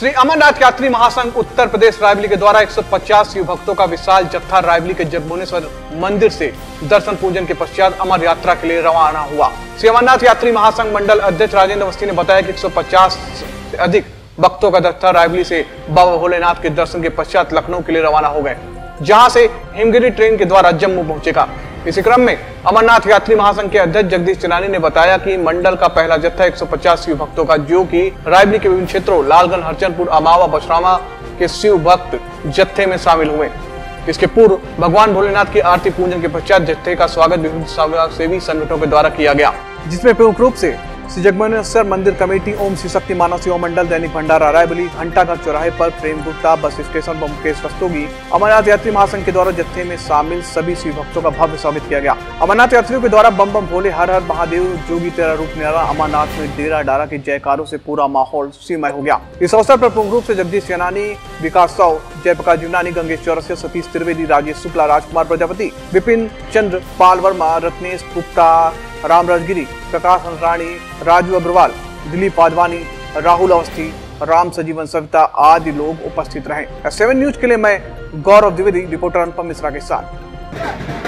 श्री अमरनाथ यात्री महासंघ उत्तर प्रदेश रायबली के द्वारा 150 शिव भक्तों का विशाल जत्था रायबली के जगमुनेश्वर मंदिर से दर्शन पूजन के पश्चात अमर यात्रा के लिए रवाना हुआ। श्री अमरनाथ यात्री महासंघ मंडल अध्यक्ष राजेंद्र अवस्थी ने बताया कि 150 से अधिक भक्तों का जत्था रायबली से बाबा भोलेनाथ के दर्शन के पश्चात लखनऊ के लिए रवाना हो गए। जहाँ से हिमगिरी ट्रेन के द्वारा जम्मू पहुंचेगा। इसी क्रम में अमरनाथ यात्री महासंघ के अध्यक्ष जगदीश चनानी ने बताया कि मंडल का पहला जत्था 150 शिव भक्तों का जो कि रायबली के विभिन्न क्षेत्रों, लालगंज हरचनपुर अमावा बशरामा के शिव भक्त जत्थे में शामिल हुए। इसके पूर्व भगवान भोलेनाथ की आरती पूजन के पश्चात जत्थे का स्वागत विभिन्न सेवी संगठनों के द्वारा किया गया, जिसमें प्रमुख रूप से श्री जगमनेश्वर मंदिर कमेटी, ओम श्री शक्ति मानव सेवा मंडल, दैनिक भंडारा, रायबली घंटाघर चौराहे पर प्रेम गुप्ता, बस स्टेशन व मुकेश रस्तोगी, अमरनाथ यात्री महासंघ के द्वारा जत्थे में शामिल सभी शिव भक्तों का भव्य स्वागत किया गया। अमरनाथ यात्रियों के द्वारा बम बम भोले, हर हर महादेव, जोगी तेरा रूप न्यारा अमरनाथ में डेरा डारा के जयकारों से पूरा माहौल सीमय हो गया। इस अवसर पर प्रमुख रूप से जगदीश सेनानी, विकास साव जयप्रकाश युनानी गंगेश चौरसिया, सतीश त्रिवेदी, राजेश शुक्ला, राजकुमार प्रजापति, विपिन चंद्र, पाल वर्मा, रत्नेश गुप्ता राम राजगिरी, प्रकाश हंसराणी, राजू अग्रवाल, दिलीप आदवानी राहुल अवस्थी, राम सजीवन सविता आदि लोग उपस्थित रहे। सेवन न्यूज़ के लिए मैं गौरव द्विवेदी, रिपोर्टर अनुपम मिश्रा के साथ।